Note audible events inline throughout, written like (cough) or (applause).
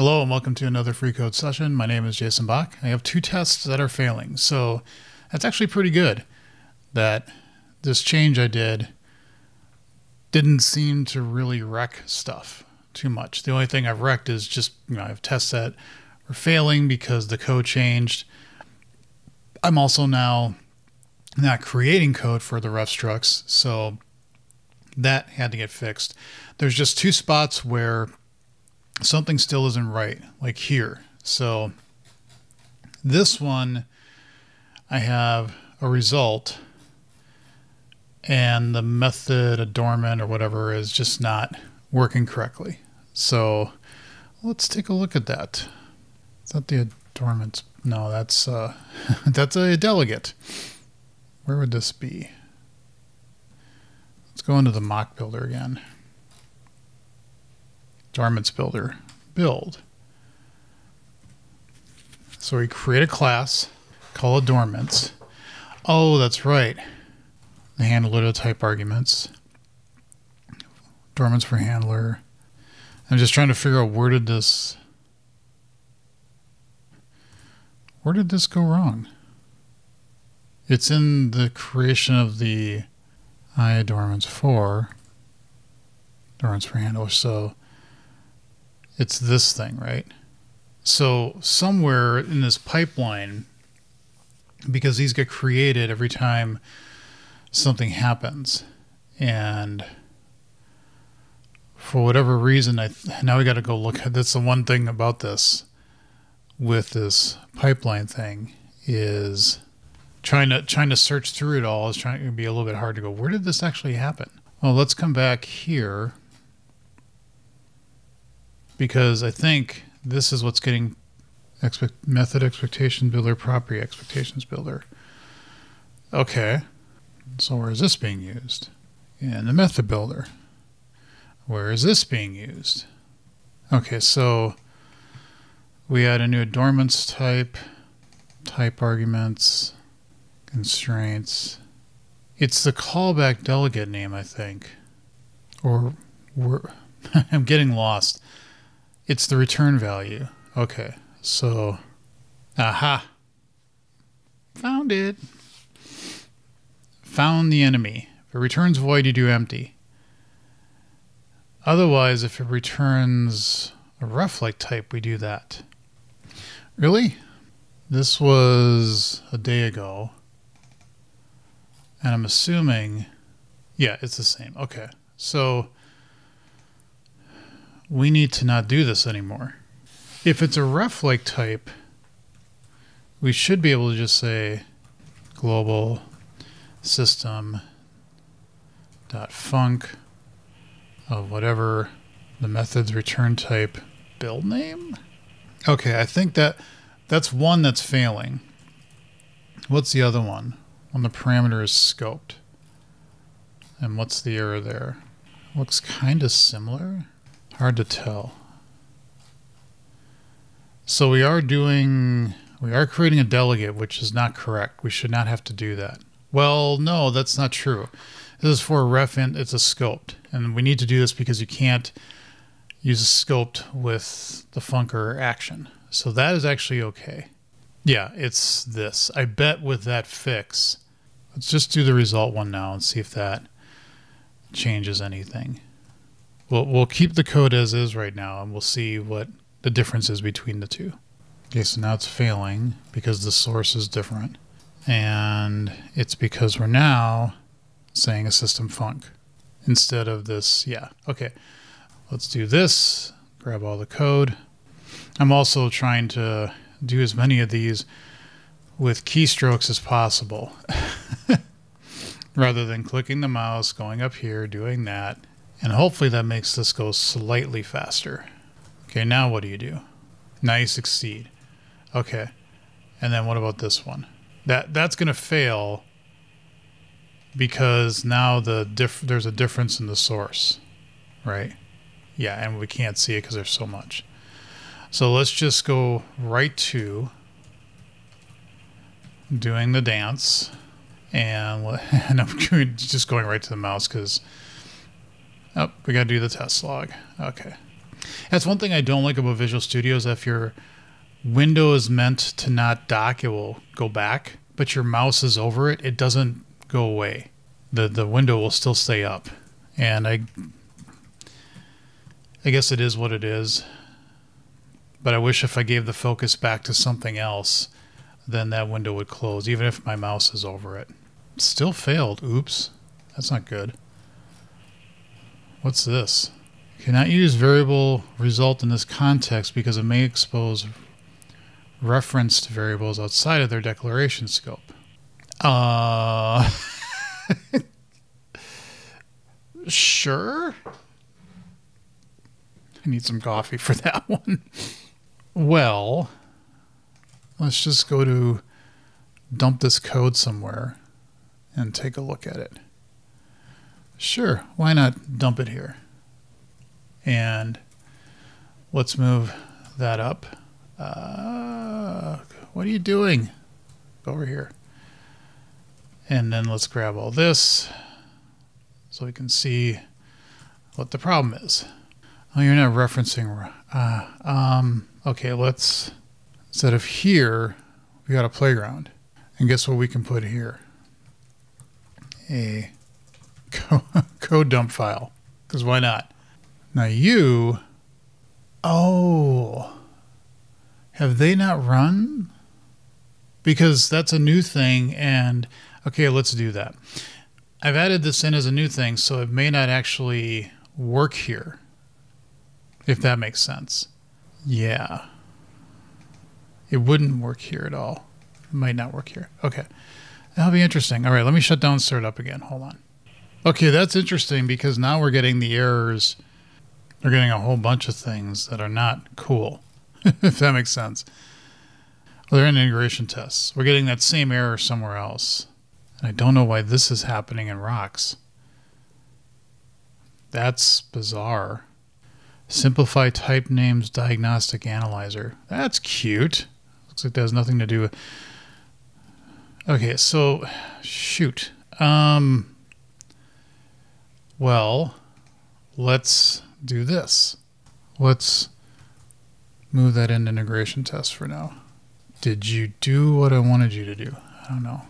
Hello and welcome to another free code session. My name is Jason Bock. I have two tests that are failing. So that's actually pretty good that this change I did didn't seem to really wreck stuff too much. The only thing I've wrecked is just, you know, I have tests that are failing because the code changed. I'm also now not creating code for the ref structs, so that had to get fixed. There's just two spots where something still isn't right, like here. So this one, I have a result and the method adornment or whatever is just not working correctly. So let's take a look at that. Is that the adornment? No, that's uh, (laughs) that's a delegate. Where would this be? Let's go into the mock builder again. Adornments builder, build. So we create a class, call it dormants. Oh, that's right. The handler type arguments. Dormants for handler. I'm just trying to figure out where did this where did this go wrong? It's in the creation of the I dormants for adornments for handler. So it's this thing, right? So somewhere in this pipeline, because these get created every time something happens, and for whatever reason, I now we got to go look at. That's the one thing about this with this pipeline thing is trying to trying to search through it all is trying to be a little bit hard to go. Where did this actually happen? Well, let's come back here because I think this is what's getting expect method expectation builder property expectations builder. Okay, so where is this being used? In the method builder. Where is this being used? Okay, so we add a new adornments type, type arguments, constraints. It's the callback delegate name, I think. Or (laughs) I'm getting lost. It's the return value. Okay, so, aha. Found it. Found the enemy. If it returns void, you do empty. Otherwise, if it returns a ref-like type, we do that. Really? This was a day ago. And I'm assuming, yeah, it's the same. Okay, so we need to not do this anymore. If it's a ref-like type, we should be able to just say global system dot func of whatever the method's return type build name. Okay, I think that that's one that's failing. What's the other one? When the parameter is scoped. And what's the error there? Looks kind of similar. Hard to tell. So we are doing, we are creating a delegate, which is not correct. We should not have to do that. Well, no, that's not true. This is for a ref int, it's a scoped. And we need to do this because you can't use a scoped with the funker action. So that is actually okay. Yeah, it's this. I bet with that fix, let's just do the result one now and see if that changes anything. We'll, we'll keep the code as is right now and we'll see what the difference is between the two. Okay, so now it's failing because the source is different. And it's because we're now saying a system func instead of this. Yeah, okay. Let's do this, grab all the code. I'm also trying to do as many of these with keystrokes as possible. (laughs) Rather than clicking the mouse, going up here, doing that, and hopefully that makes this go slightly faster. Okay, now what do you do? Now you succeed. Okay. And then what about this one? That that's going to fail because now the diff there's a difference in the source, right? Yeah, and we can't see it because there's so much. So let's just go right to doing the dance, and, (laughs) and I'm just going right to the mouse because Oh, we got to do the test log. Okay. That's one thing I don't like about Visual Studio is if your window is meant to not dock, it will go back, but your mouse is over it, it doesn't go away. The the window will still stay up. And I I guess it is what it is. But I wish if I gave the focus back to something else, then that window would close, even if my mouse is over it. Still failed. Oops. That's not good. What's this? Cannot use variable result in this context because it may expose referenced variables outside of their declaration scope. Uh, (laughs) sure. I need some coffee for that (laughs) one. Well, let's just go to dump this code somewhere and take a look at it. Sure, why not dump it here? And let's move that up. Uh, what are you doing? Over here. And then let's grab all this so we can see what the problem is. Oh, you're not referencing. Uh, um, okay, let's, instead of here, we got a playground. And guess what we can put here? A (laughs) code dump file. Because why not? Now you, oh, have they not run? Because that's a new thing and okay, let's do that. I've added this in as a new thing, so it may not actually work here. If that makes sense. Yeah. It wouldn't work here at all. It might not work here. Okay. That'll be interesting. All right, let me shut down startup again. Hold on. Okay, that's interesting because now we're getting the errors. We're getting a whole bunch of things that are not cool, (laughs) if that makes sense. They're in integration tests. We're getting that same error somewhere else. And I don't know why this is happening in rocks. That's bizarre. Simplify type names diagnostic analyzer. That's cute. Looks like that has nothing to do with. Okay, so shoot. Um, well, let's do this. Let's move that into integration test for now. Did you do what I wanted you to do? I don't know.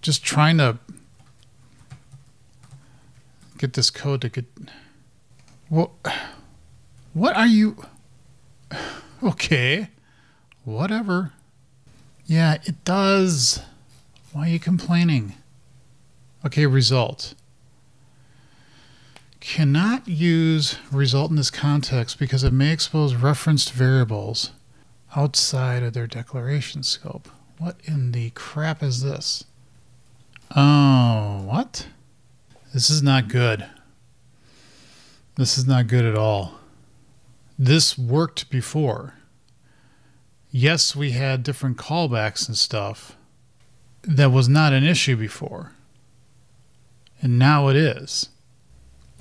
Just trying to get this code to get. What? What are you? (sighs) Okay. Whatever. Yeah, it does. Why are you complaining? Okay, result cannot use result in this context because it may expose referenced variables outside of their declaration scope. What in the crap is this? Oh, what? This is not good. This is not good at all. This worked before. Yes, we had different callbacks and stuff. That was not an issue before. And now it is.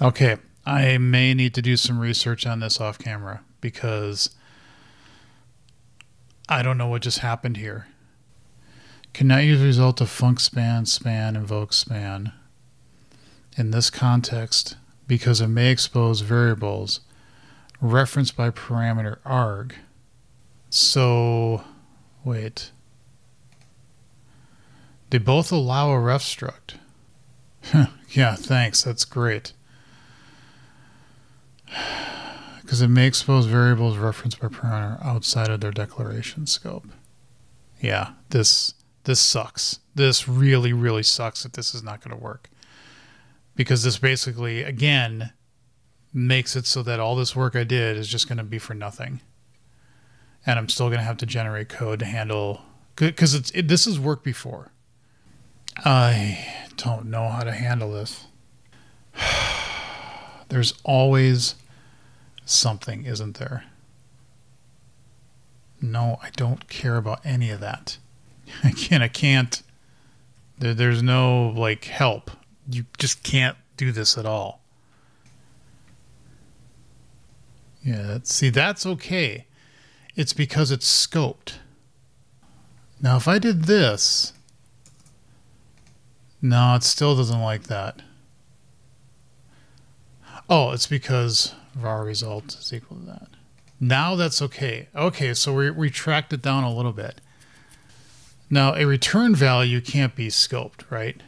Okay, I may need to do some research on this off camera because I don't know what just happened here. Cannot use result of func span, span, invoke span in this context because it may expose variables referenced by parameter arg. So, wait. They both allow a ref struct. (laughs) yeah, thanks. That's great because it may expose variables referenced by parameter outside of their declaration scope. Yeah, this this sucks. This really really sucks that this is not going to work. Because this basically again makes it so that all this work I did is just going to be for nothing. And I'm still going to have to generate code to handle cuz it's it, this has worked before. I don't know how to handle this. (sighs) There's always something, isn't there? No, I don't care about any of that. (laughs) I can't, I can't. There, there's no like help. You just can't do this at all. Yeah, see, that's okay. It's because it's scoped. Now, if I did this, no, it still doesn't like that. Oh, it's because var result is equal to that. Now that's okay. Okay, so we we tracked it down a little bit. Now a return value can't be scoped, right?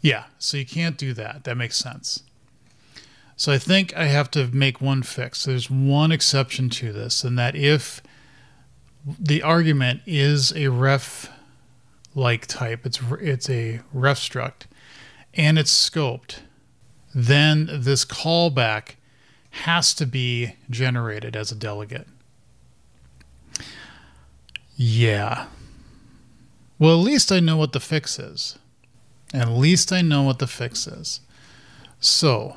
Yeah, so you can't do that. That makes sense. So I think I have to make one fix. There's one exception to this, and that if the argument is a ref like type, it's it's a ref struct, and it's scoped, then this callback has to be generated as a delegate. Yeah. Well, at least I know what the fix is. At least I know what the fix is. So,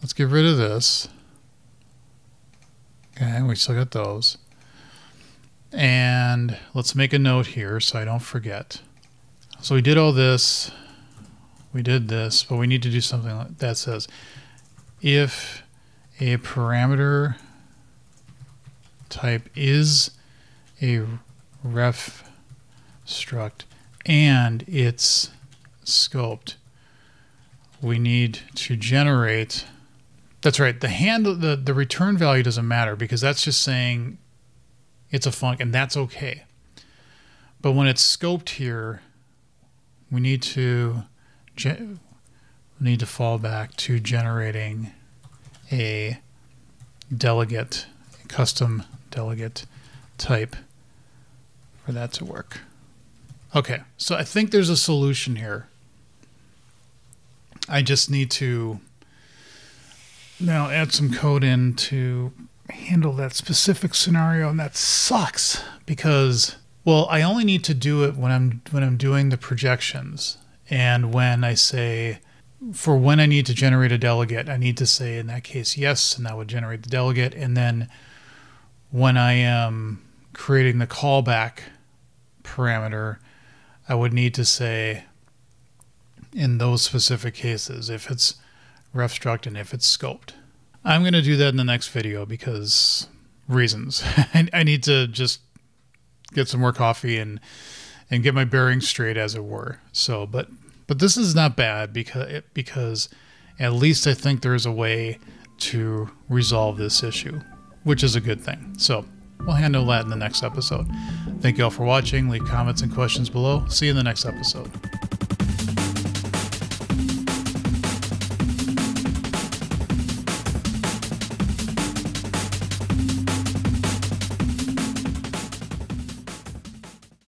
let's get rid of this. Okay, we still got those. And let's make a note here so I don't forget. So we did all this. We did this, but we need to do something that says if a parameter type is a ref struct and it's scoped, we need to generate. That's right. The handle, the, the return value doesn't matter because that's just saying it's a func and that's okay. But when it's scoped here, we need to need to fall back to generating a delegate, a custom delegate type for that to work. Okay, so I think there's a solution here. I just need to now add some code in to handle that specific scenario and that sucks because well I only need to do it when I'm when I'm doing the projections and when I say for when I need to generate a delegate, I need to say in that case yes, and that would generate the delegate. And then when I am creating the callback parameter, I would need to say in those specific cases if it's ref struct and if it's scoped. I'm going to do that in the next video because reasons. (laughs) I need to just get some more coffee and and get my bearings straight as it were. So, but but this is not bad because because at least I think there is a way to resolve this issue, which is a good thing. So we'll handle that in the next episode. Thank you all for watching. Leave comments and questions below. See you in the next episode.